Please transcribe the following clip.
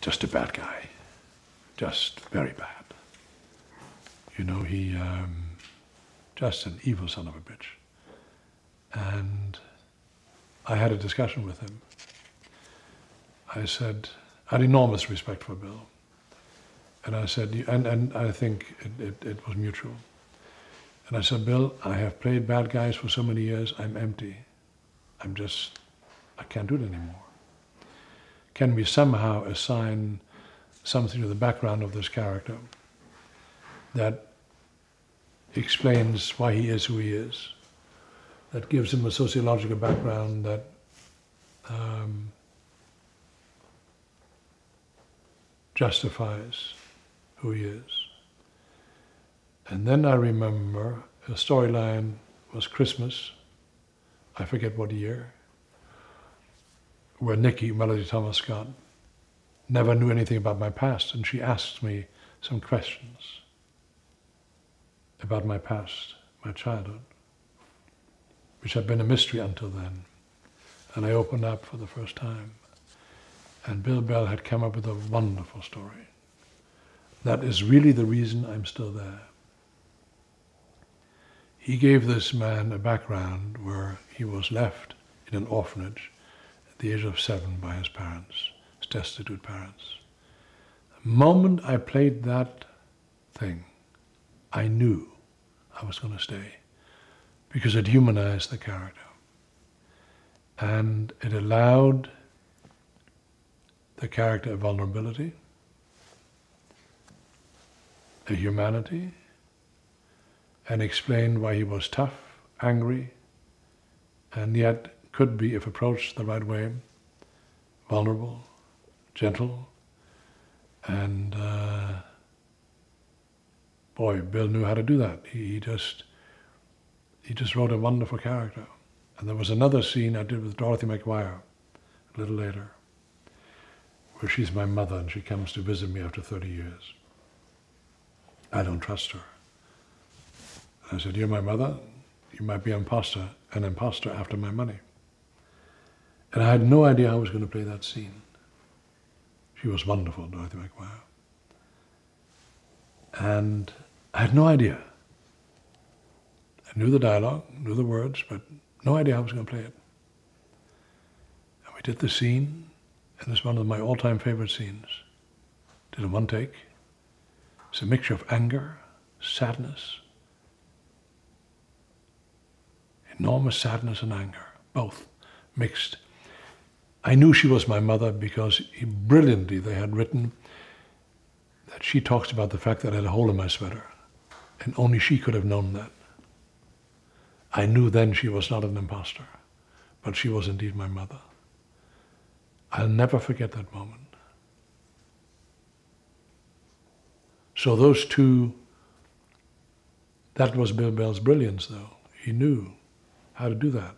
just a bad guy, just very bad. You know, he um, just an evil son of a bitch. And I had a discussion with him. I said, I had enormous respect for Bill. And I said, and, and I think it, it, it was mutual. And I said, Bill, I have played bad guys for so many years, I'm empty. I'm just, I can't do it anymore. Can we somehow assign something to the background of this character that explains why he is who he is, that gives him a sociological background that um, justifies who he is. And then I remember a storyline was Christmas, I forget what year, where Nikki, Melody Thomas Scott, never knew anything about my past, and she asked me some questions about my past, my childhood, which had been a mystery until then. And I opened up for the first time. And Bill Bell had come up with a wonderful story. That is really the reason I'm still there. He gave this man a background where he was left in an orphanage the age of seven by his parents, his destitute parents. The moment I played that thing, I knew I was going to stay because it humanized the character. And it allowed the character a vulnerability, a humanity, and explained why he was tough, angry, and yet could be, if approached the right way, vulnerable, gentle, and uh, boy, Bill knew how to do that. He, he just he just wrote a wonderful character. And there was another scene I did with Dorothy McGuire a little later, where she's my mother and she comes to visit me after 30 years. I don't trust her. I said, You're my mother? You might be an imposter, an imposter after my money. And I had no idea I was going to play that scene. She was wonderful, Dorothy McGuire. And I had no idea. I knew the dialogue, knew the words, but no idea how I was going to play it. And we did the scene, and it's one of my all-time favorite scenes. Did a one take. It's a mixture of anger, sadness, enormous sadness and anger, both mixed. I knew she was my mother because brilliantly they had written that she talks about the fact that I had a hole in my sweater, and only she could have known that. I knew then she was not an impostor, but she was indeed my mother. I'll never forget that moment. So those two, that was Bill Bell's brilliance though. He knew how to do that.